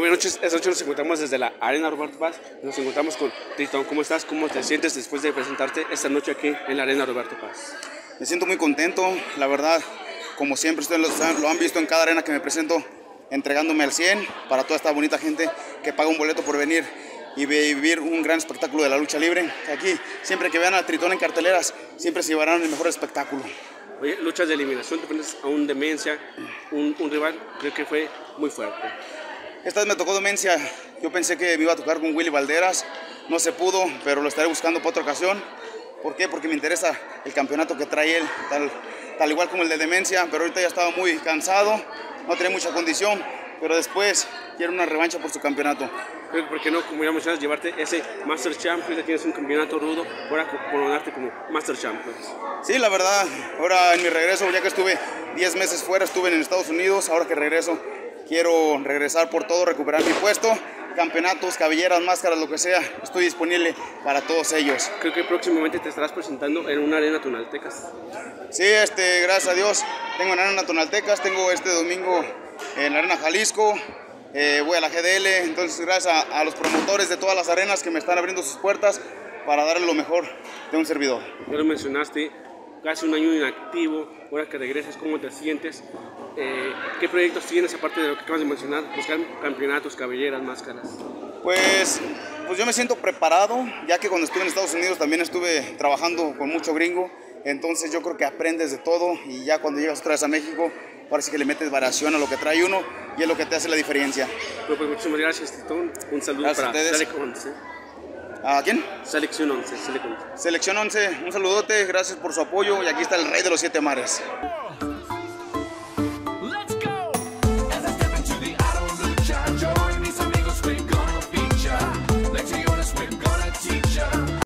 Muy buenas noches, esta noche nos encontramos desde la Arena Roberto Paz, nos encontramos con Tritón. ¿Cómo estás? ¿Cómo te sientes después de presentarte esta noche aquí en la Arena Roberto Paz? Me siento muy contento, la verdad, como siempre ustedes lo, han visto en cada arena que me presento, entregándome al 100 para toda esta bonita gente que paga un boleto por venir y vivir un gran espectáculo de la lucha libre. Aquí, siempre que vean a Tritón en carteleras, siempre se llevarán el mejor espectáculo. Oye, luchas de eliminación, te pones a un demencia, un, un rival, creo que fue muy fuerte. Esta vez me tocó Demencia. Yo pensé que me iba a tocar con Willy Valderas. No se pudo, pero lo estaré buscando para otra ocasión. ¿Por qué? Porque me interesa el campeonato que trae él, tal, tal igual como el de Demencia. Pero ahorita ya estaba muy cansado, no tenía mucha condición. Pero después quiero una revancha por su campeonato. ¿Por qué no, como ya mencionas, llevarte ese Master Champions? Ya tienes un campeonato rudo, ahora coronarte como Master Champions. Sí, la verdad, ahora en mi regreso, ya que estuve 10 meses fuera, estuve en Estados Unidos, ahora que regreso, quiero regresar por todo, recuperar mi puesto. Campeonatos, cabelleras, máscaras, lo que sea, estoy disponible para todos ellos. Creo que próximamente te estarás presentando en una arena Tonaltecas. Sí, este, gracias a Dios, tengo en arena Tonaltecas, tengo este domingo en la arena Jalisco, eh, voy a la GDL, entonces gracias a, a, los promotores de todas las arenas que me están abriendo sus puertas para darle lo mejor de un servidor. Ya lo mencionaste, casi un año inactivo, ahora que regresas, ¿cómo te sientes? Eh, ¿Qué proyectos tienes aparte de lo que acabas de mencionar? Buscar campeonatos, cabelleras, máscaras. Pues, pues yo me siento preparado, ya que cuando estuve en Estados Unidos también estuve trabajando con mucho gringo, entonces yo creo que aprendes de todo y ya cuando llegas otra vez a México, parece que le metes variación a lo que trae uno y es lo que te hace la diferencia. Pues, pues muchísimas gracias, Titón. Un saludo gracias para 11. ¿A quién? Selección 11, Selec 11. Selección 11, un saludote, gracias por su apoyo y aquí está el rey de los siete mares.